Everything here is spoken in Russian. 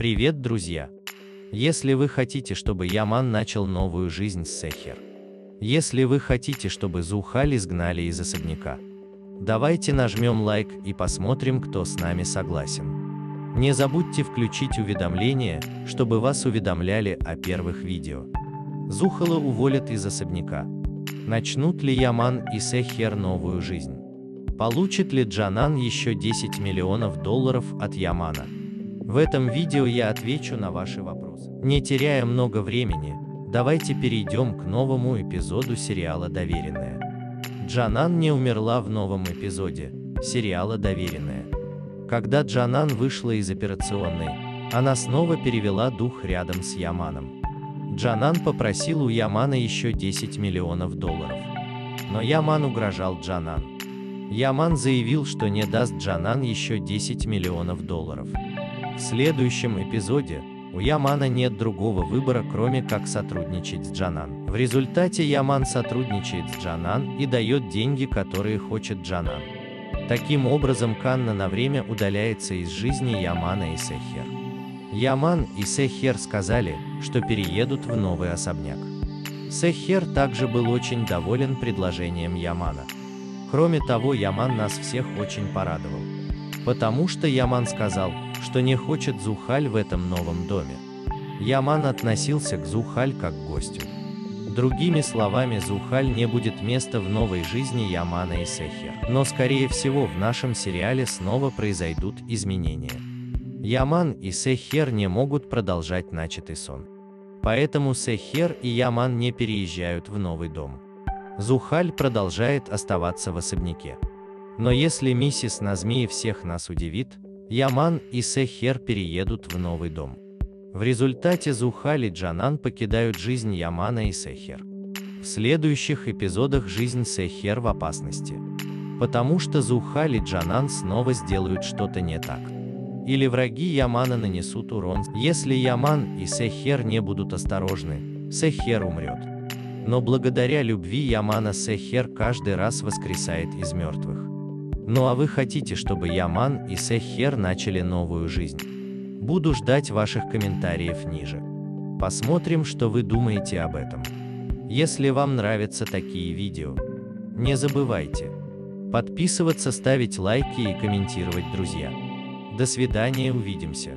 Привет, друзья! Если вы хотите, чтобы Яман начал новую жизнь с Сехер, если вы хотите, чтобы Зухаль изгнали из особняка, давайте нажмем лайк и посмотрим, кто с нами согласен. Не забудьте включить уведомления, чтобы вас уведомляли о первых видео. Зухала уволят из особняка. Начнут ли Яман и Сехер новую жизнь? Получит ли Джанан еще 10 миллионов долларов от Ямана? В этом видео я отвечу на ваши вопросы. Не теряя много времени, давайте перейдем к новому эпизоду сериала «Доверенная». Джанан не умерла в новом эпизоде сериала «Доверенная». Когда Джанан вышла из операционной, она снова перевела дух рядом с Яманом. Джанан попросил у Ямана еще 10 миллионов долларов. Но Яман угрожал Джанан. Яман заявил, что не даст Джанан еще 10 миллионов долларов. В следующем эпизоде у Ямана нет другого выбора, кроме как сотрудничать с Джанан. В результате Яман сотрудничает с Джанан и дает деньги, которые хочет Джанан. Таким образом Канна на время удаляется из жизни Ямана и Сехер. Яман и Сехер сказали, что переедут в новый особняк. Сехер также был очень доволен предложением Ямана. Кроме того, Яман нас всех очень порадовал. Потому что Яман сказал, что не хочет Зухаль в этом новом доме. Яман относился к Зухаль как к гостю. Другими словами, Зухаль не будет места в новой жизни Ямана и Сехер. Но скорее всего в нашем сериале снова произойдут изменения. Яман и Сехер не могут продолжать начатый сон. Поэтому Сехер и Яман не переезжают в новый дом. Зухаль продолжает оставаться в особняке. Но если миссис Назмии всех нас удивит, Яман и Сехер переедут в новый дом. В результате Зухаль и Джанан покидают жизнь Ямана и Сехер. В следующих эпизодах жизнь Сехер в опасности. Потому что Зухаль и Джанан снова сделают что-то не так. Или враги Ямана нанесут урон. Если Яман и Сехер не будут осторожны, Сехер умрет. Но благодаря любви Ямана Сехер каждый раз воскресает из мертвых. Ну а вы хотите, чтобы Яман и Сехер начали новую жизнь? Буду ждать ваших комментариев ниже. Посмотрим, что вы думаете об этом. Если вам нравятся такие видео, не забывайте подписываться, ставить лайки и комментировать, друзья. До свидания, увидимся.